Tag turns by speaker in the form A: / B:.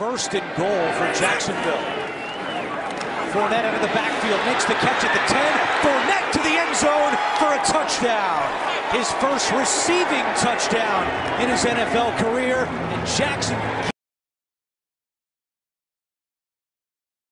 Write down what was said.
A: First and goal for Jacksonville. Fournette out of the backfield makes the catch at the 10. Fournette to the end zone for a touchdown. His first receiving touchdown in his NFL career. And Jackson